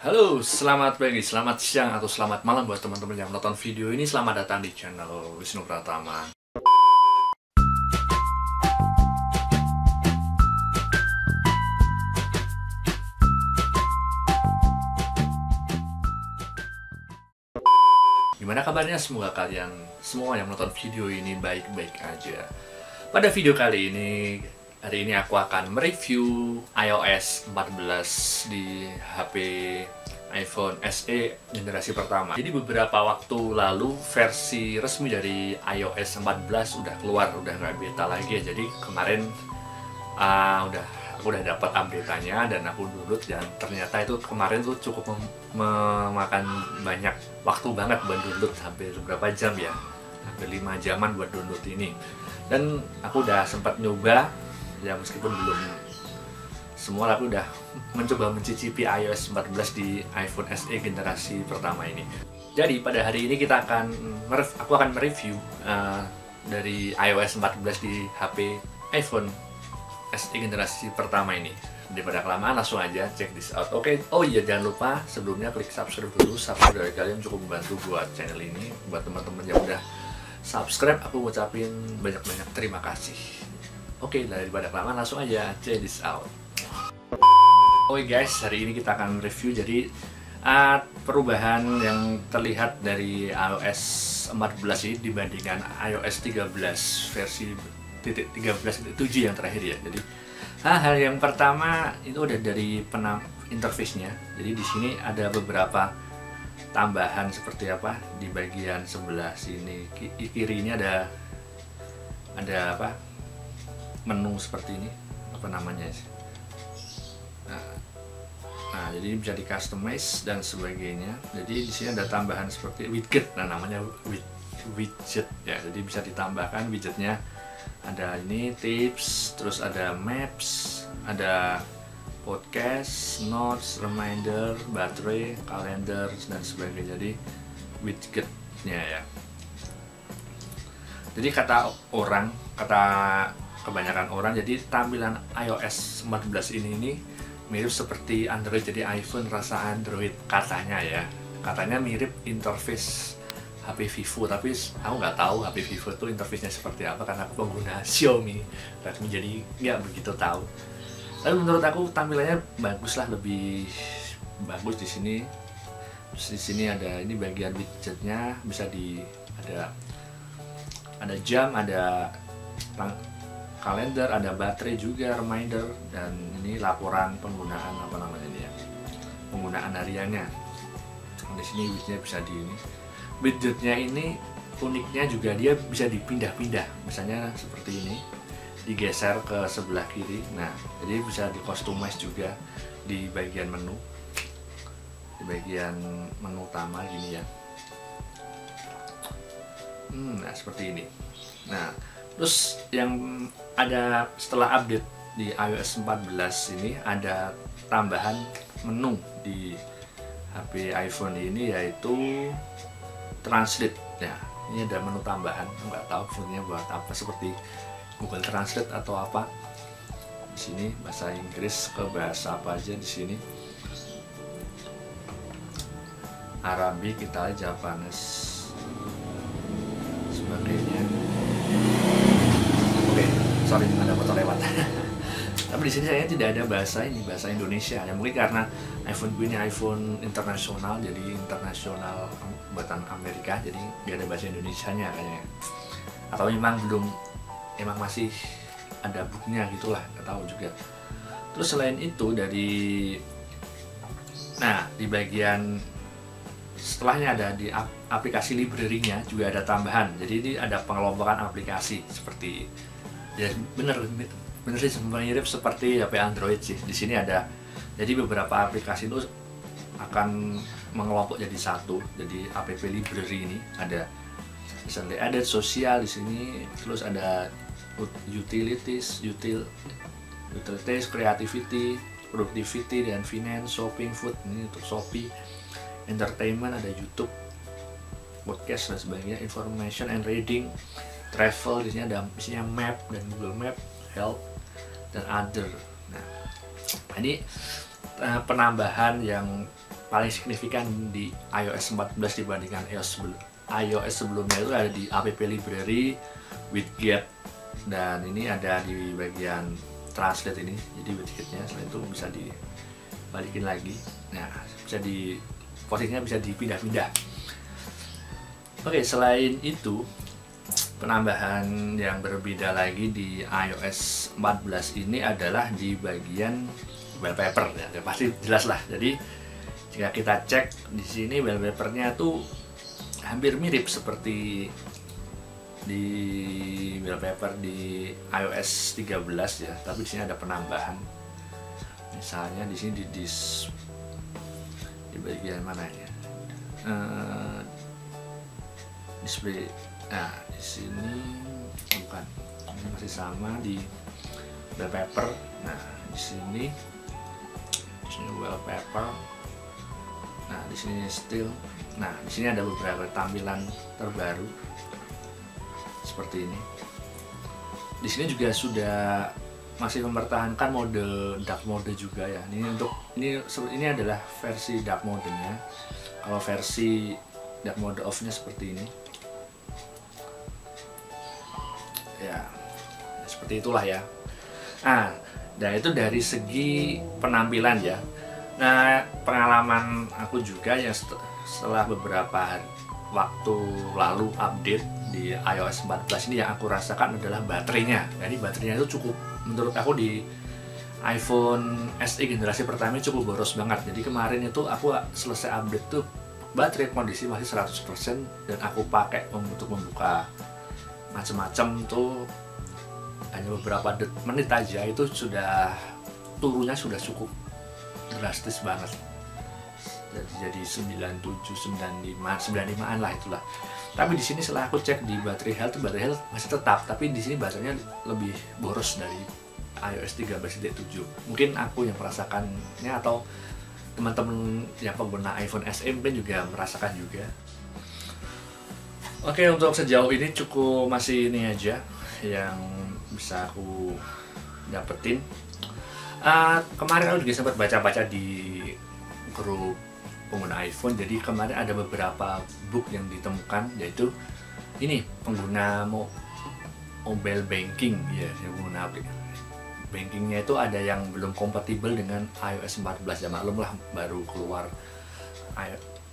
Halo, selamat pagi, selamat siang, atau selamat malam buat teman-teman yang menonton video ini. Selamat datang di channel Wisnu Pratama. Gimana kabarnya? Semoga kalian semua yang menonton video ini baik-baik aja. Pada video kali ini, hari ini aku akan mereview iOS 14 di HP iPhone SE generasi pertama. Jadi beberapa waktu lalu versi resmi dari iOS 14 udah keluar, udah nggak beta lagi ya. Jadi kemarin uh, udah aku udah dapat update-nya dan aku download dan ternyata itu kemarin tuh cukup mem memakan banyak waktu banget buat download hampir berapa jam ya hampir 5 jaman buat download ini dan aku udah sempat nyoba ya meskipun belum semua aku udah mencoba mencicipi iOS 14 di iPhone SE generasi pertama ini. Jadi pada hari ini kita akan aku akan mereview uh, dari iOS 14 di HP iPhone SE generasi pertama ini. Daripada kelamaan langsung aja check this out. Oke okay. oh iya jangan lupa sebelumnya klik subscribe dulu. Subscribe dari kalian cukup membantu buat channel ini. Buat teman-teman yang udah subscribe aku ngucapin banyak-banyak terima kasih oke okay, daripada kelamaan langsung aja check this out oke guys hari ini kita akan review jadi uh, perubahan yang terlihat dari iOS 14 ini dibandingkan iOS 13 versi titik 13.7 yang terakhir ya. Jadi hal yang pertama itu udah dari penam interface-nya. Jadi di sini ada beberapa tambahan seperti apa di bagian sebelah sini kiri ini ada ada apa menu seperti ini apa namanya nah, nah jadi bisa di customize dan sebagainya. Jadi di sini ada tambahan seperti widget. Nah namanya widget ya. Jadi bisa ditambahkan widgetnya. Ada ini tips terus ada maps ada podcast notes reminder baterai kalender dan sebagainya. Jadi widgetnya ya. Jadi kata orang kata kebanyakan orang. Jadi tampilan iOS 14 ini ini mirip seperti Android. Jadi iPhone rasa Android katanya ya. Katanya mirip interface HP Vivo tapi aku nggak tahu HP Vivo itu interface-nya seperti apa karena aku pengguna Xiaomi. Redmi jadi nggak begitu tahu. Tapi menurut aku tampilannya bagus lah lebih bagus di sini. Terus di sini ada ini bagian widgetnya bisa di ada ada jam ada kalender ada baterai juga reminder dan ini laporan penggunaan apa namanya ini ya penggunaan hariannya. Di sini widgetnya bisa di ini. Widgetnya ini uniknya juga dia bisa dipindah-pindah. Misalnya seperti ini digeser ke sebelah kiri. Nah jadi bisa di customize juga di bagian menu. Di bagian menu utama gini ya. Hmm, nah seperti ini. Nah terus yang ada setelah update di iOS 14 ini ada tambahan menu di HP iPhone ini yaitu translate. Ya ini ada menu tambahan. Nggak tahu fungsinya buat apa seperti Google Translate atau apa. Di sini bahasa Inggris ke bahasa apa aja di sini. Arabic, Italia, Japanese sebagainya sorry ada motor lewat. Tapi di sini saya tidak ada bahasa ini bahasa Indonesia. Ya mungkin karena iPhone ini iPhone internasional jadi internasional buatan Amerika jadi nggak ada bahasa Indonesia nya kayaknya. Atau memang belum emang masih ada booknya gitulah nggak tahu juga. Terus selain itu dari nah di bagian setelahnya ada di aplikasi library-nya juga ada tambahan. Jadi ini ada pengelompokan aplikasi seperti ya bener bener sih mirip seperti HP Android sih. Di sini ada jadi beberapa aplikasi itu akan mengelompok jadi satu. Jadi app library ini ada. Misalnya ada sosial di sini terus ada utilities util utilities creativity productivity dan finance shopping food ini untuk shopee entertainment ada YouTube podcast dan sebagainya information and reading travel di sini ada isinya map dan Google Map health dan other. Nah ini uh, penambahan yang paling signifikan di iOS 14 dibandingkan iOS sebelum iOS sebelumnya itu ada di app library widget dan ini ada di bagian translate ini jadi widgetnya setelah itu bisa dibalikin lagi. Nah bisa di posisinya bisa dipindah-pindah. Oke selain itu penambahan yang berbeda lagi di iOS 14 ini adalah di bagian wallpaper. Ya, pasti jelas lah. Jadi jika kita cek di sini wallpapernya tuh hampir mirip seperti di wallpaper di iOS 13 ya. Tapi di sini ada penambahan. Misalnya di sini di dis di bagian mana ya? Uh, display nah di sini bukan ini masih sama di wallpaper. Nah di sini di sini wallpaper. Nah di sini still nah di sini ada beberapa tampilan terbaru seperti ini. Di sini juga sudah masih mempertahankan mode dark mode juga ya. Ini untuk ini ini adalah versi dark mode-nya. Kalau versi dark mode off-nya seperti ini ya seperti itulah ya. Nah dan itu dari segi penampilan ya. Nah pengalaman aku juga yang setelah beberapa waktu lalu update di iOS 14 ini yang aku rasakan adalah baterainya. Jadi baterainya itu cukup menurut aku di iPhone SE generasi pertama cukup boros banget. Jadi kemarin itu aku selesai update tuh baterai kondisi masih 100% dan aku pakai untuk membuka macam-macam tuh hanya beberapa menit aja itu sudah turunnya sudah cukup drastis banget. Jadi jadi 97 95 95an lah itulah. Tapi di sini setelah aku cek di baterai health baterai health masih tetap tapi di sini baterainya lebih boros dari iOS 13.7 mungkin aku yang merasakannya atau teman-teman yang pengguna iPhone mungkin juga merasakan juga Oke untuk sejauh ini cukup masih ini aja yang bisa aku dapetin. Uh, kemarin aku juga sempat baca-baca di grup pengguna iPhone. Jadi kemarin ada beberapa book yang ditemukan yaitu ini pengguna mo mobile banking ya, yang pengguna bankingnya itu ada yang belum kompatibel dengan iOS 14 ya maklum lah baru keluar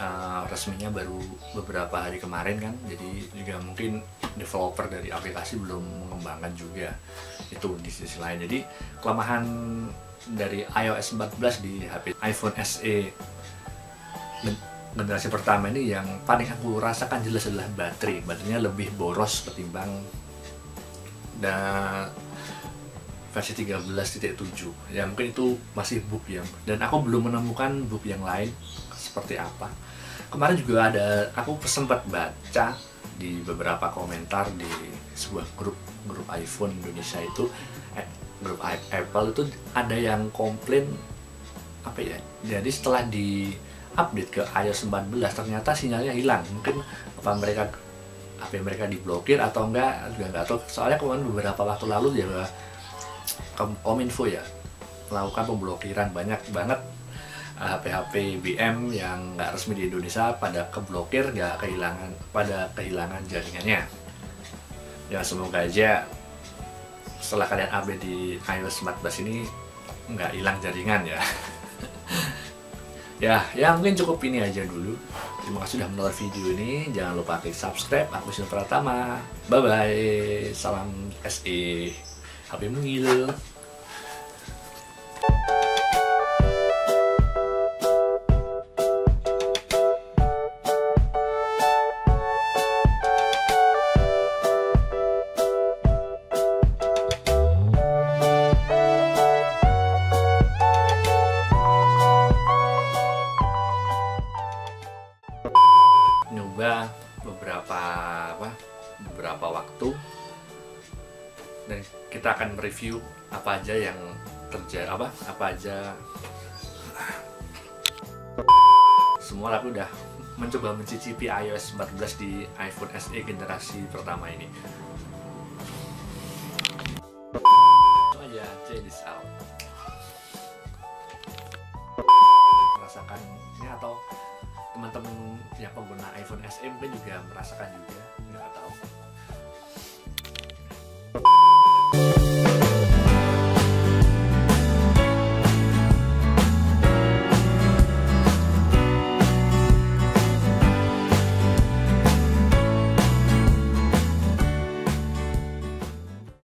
uh, resminya baru beberapa hari kemarin kan jadi juga mungkin developer dari aplikasi belum mengembangkan juga itu di sisi lain. Jadi kelemahan dari iOS 14 di HP iPhone SE generasi pertama ini yang paling aku rasakan jelas adalah baterai. Baterainya lebih boros ketimbang dan versi 13.7 ya mungkin itu masih book ya dan aku belum menemukan book yang lain seperti apa. Kemarin juga ada aku sempat baca di beberapa komentar di sebuah grup grup iPhone Indonesia itu eh, grup Apple itu ada yang komplain apa ya jadi setelah di update ke iOS 14 ternyata sinyalnya hilang. Mungkin apa mereka apa mereka diblokir atau enggak juga enggak tahu. Soalnya kemarin beberapa waktu lalu ya kominfo ya melakukan pemblokiran banyak banget HP-HP BM yang nggak resmi di Indonesia pada keblokir nggak kehilangan pada kehilangan jaringannya. Ya semoga aja setelah kalian update di iOS 14 ini nggak hilang jaringan ya. Ya ya mungkin cukup ini aja dulu. Terima kasih sudah menonton video ini. Jangan lupa klik subscribe. Aku Sino Pratama bye bye salam SE HP mungil mereview apa aja yang terjadi apa apa aja? Semua aku udah mencoba mencicipi iOS 14 di iPhone SE generasi pertama ini. Aja check this out. Merasakan ini atau teman-teman yang pengguna iPhone SE mungkin juga merasakan juga nggak tahu